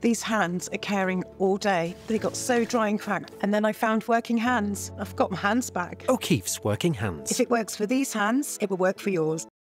These hands are caring all day. They got so dry and cracked, and then I found working hands. I've got my hands back. Oh, O'Keeffe's Working Hands. If it works for these hands, it will work for yours.